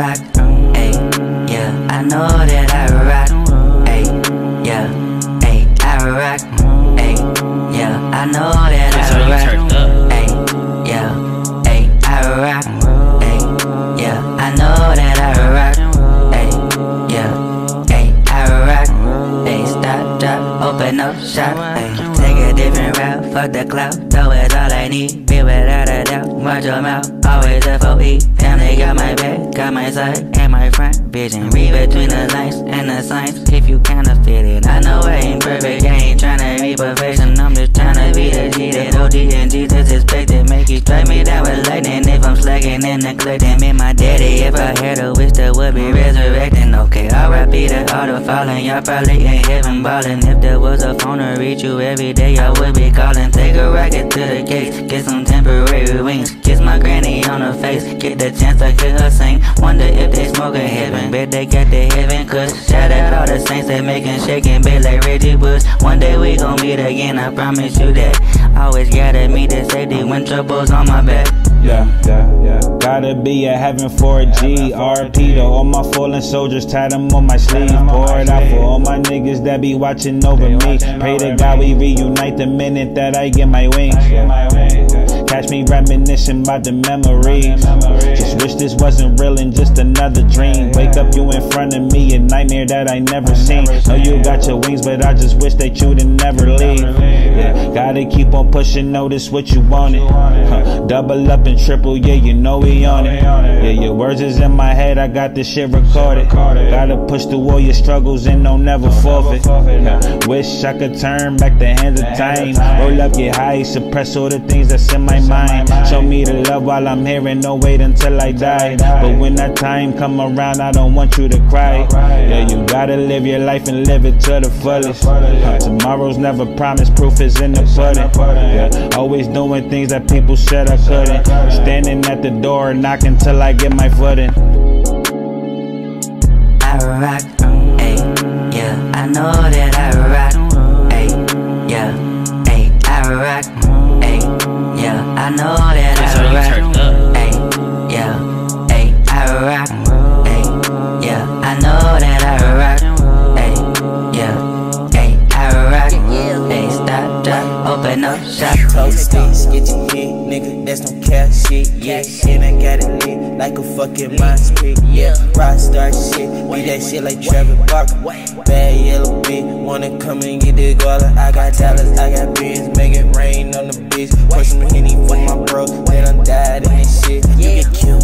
rock, ayy, yeah, I know that I rock, ayy, yeah, ayy, I rock, ayy, yeah, I know that That's I rock, ayy, yeah, ayy, I rock, ayy, yeah, I know that I rock, ayy, yeah, ayy, I rock, ayy, stop, drop, open up shop, ayy, take a different route, fuck the clout, throw it all need, be without a doubt, watch your mouth, always FOE, family got my back, got my side, and my front, vision, read between the lines and the signs, if you fit it, I know I ain't perfect, strike me down with lightning, if I'm slacking and neglecting, me my daddy, if I had a wish that would be resurrecting, okay, R.I.P. the auto falling, y'all probably ain't heaven ballin', if there was a phone to reach you every day, I would be calling, take a rocket to the gates, get some temporary wings, kiss my granny on her face, get the chance to hear her sing, wonder if they smoking heaven, bet they got the heaven kush, shout out all the saints that making shaking. Big like Reggie Bush, one day we gon' meet again, I promise you that, always gotta meet the trouble's on my back. Yeah, yeah, yeah. Gotta be a heaven for a G. RP to all my fallen soldiers, tie them on my sleeve. Pour it out for all my niggas that be watching over me. Pray to God we reunite the minute that I get my wings. Catch me reminiscing about the memories. Just wish this wasn't real and just another dream. Wake up, you in front of me, a nightmare that I never seen. Know you got your wings, but I just wish that you'd never leave. Yeah, gotta keep on pushing, notice what you wanted. Huh. Double up and triple, yeah, you know we on it. Yeah, your words is in my head, I got this shit recorded. Gotta push through all your struggles and don't never forfeit. Yeah, Wish I could turn back the hands of time. Roll up, get high, suppress all the things that's in my mind. Show me the love while I'm here and don't wait until I die. But when that time come around, I don't want you to cry. Yeah, you gotta live your life and live it to the fullest. Uh, Tomorrow's never promised, proof is in the pudding. Yeah, always doing things that people said I couldn't. Standing at the door, knocking till I get my foot in. I rock, I know that That's how you I turned rock, up. ayy, yeah, ayy, I rock, ayy, yeah, I know that I rock, ayy, yeah, ayy, I rock, ayy, stop, drop, open up shop. Toasty, sketchy hit, nigga, that's no cap shit, yeah. And I got it lit like a fucking mind pit, yeah. Rockstar shit, be that shit like Travis Barker. Bad yellow bitch, wanna come and get the guala. I got dollars, I got beans, make it rain on the bitch. Pour some Henny for my bro, then I'm died in this shit. You get killed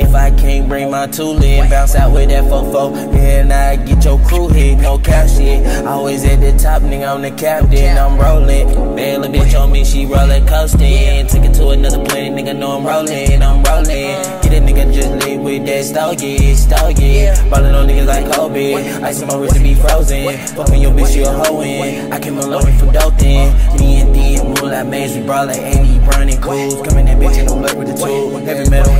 if I can't bring my tool in. Bounce out with that fofo, then I get your crew hit. No cap shit, always at the top, nigga. I'm the captain. I'm rolling. Bad little bitch on me, she rollin' coasting. Took it to another planet, nigga. Know I'm rolling, I'm rolling. Get a nigga just lit with that stogie, stogie. Ballin' on niggas like Kobe. Ice in my wrist to be frozen. Fucking your bitch, you a hoeing. I came alone for Dothan. Me and D and Mulah Maze, we brought like 80 burning cools. Coming that bitch in the blood with the tool. Heavy metal.